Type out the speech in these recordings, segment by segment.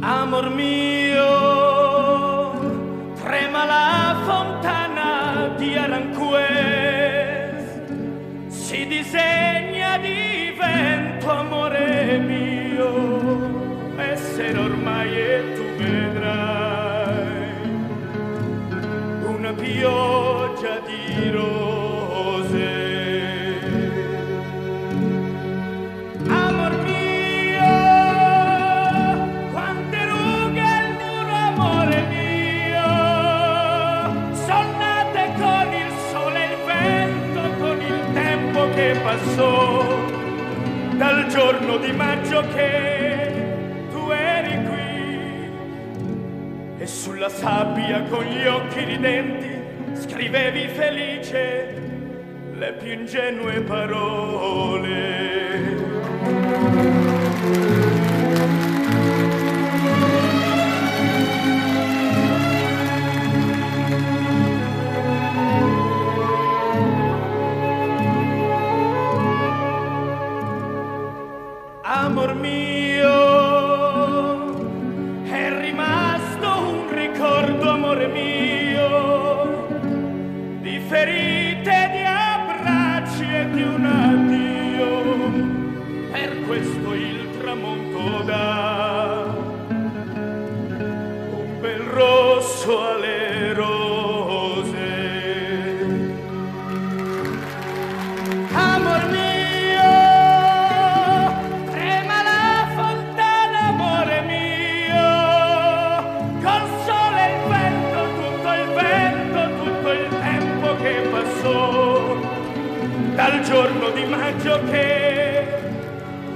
Amor mio, trema la fontana di Aranjuez, si disegna di vento, amore mio, essere ormai e tu passò, dal giorno di maggio che tu eri qui, e sulla sabbia con gli occhi ridenti scrivevi felice le più ingenue parole. Amor mio, è rimasto un ricordo, amore mio, di ferite, di abbracci e di un addio. Per questo il tramonto dà un bel rosso alle dal giorno di maggio che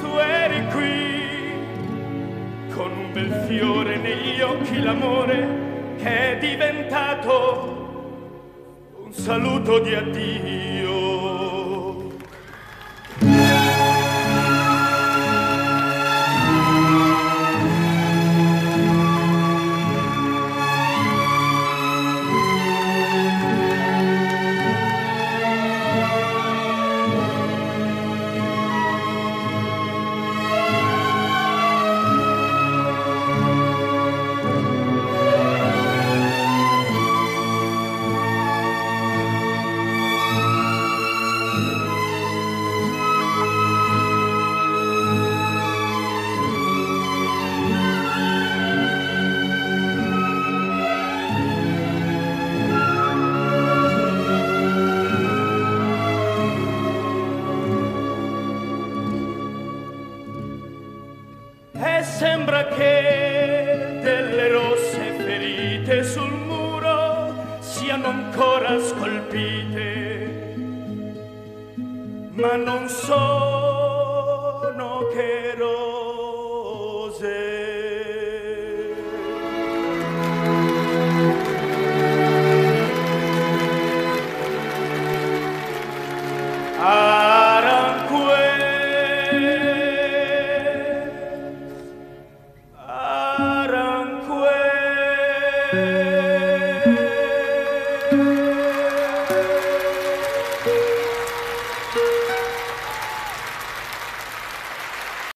tu eri qui, con un bel fiore negli occhi l'amore è diventato un saluto di addio. Sembra che delle rosse ferite sul muro siano ancora scolpite, ma non sono